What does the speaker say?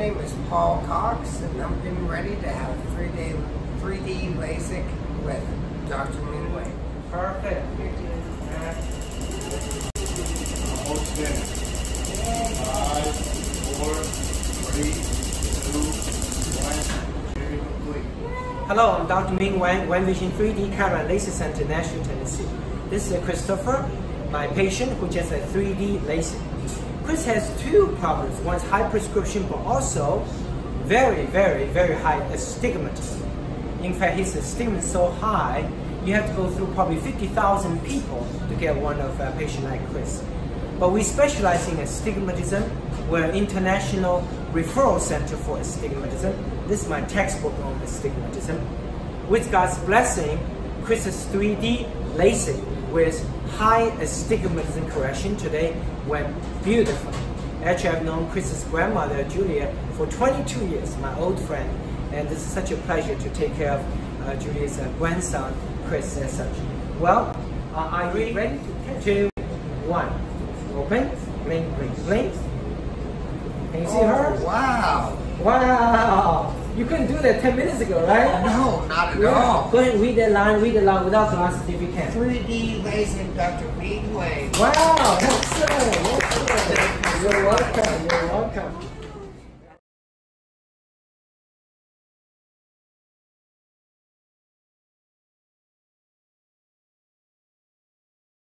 name is Paul Cox, and I'm getting ready to have 3D, 3D LASIK with Dr. Ming Wang. Perfect. Almost finished. Five, four, three, two, one. Very complete. Hello, I'm Dr. Ming Wang, Wang Vision 3D Cataract Laser Center, Nashville, Tennessee. This is Christopher, my patient who just had 3D LASIK. Chris has two problems. One's high prescription, but also very, very, very high astigmatism. In fact, his astigmatism is so high, you have to go through probably 50,000 people to get one of a patient like Chris. But we specialize in astigmatism. We're an international referral center for astigmatism. This is my textbook on astigmatism. With God's blessing, Chris's 3D LASIK with high astigmatism correction today went beautiful. Actually, I've known Chris's grandmother, Julia, for 22 years, my old friend. And this is such a pleasure to take care of uh, Julia's uh, grandson, Chris, as such. Well, uh, are you ready? Two, one. Open. Blink, blink, blink. Can you see her? Oh, wow. Wow! You couldn't do that 10 minutes ago, right? Oh, no, not at Yeah. all. Go ahead and read that line, read it line without glasses if you can. 3D LASIK, Dr. Wang. Wow, excellent, excellent. You're welcome, you're welcome.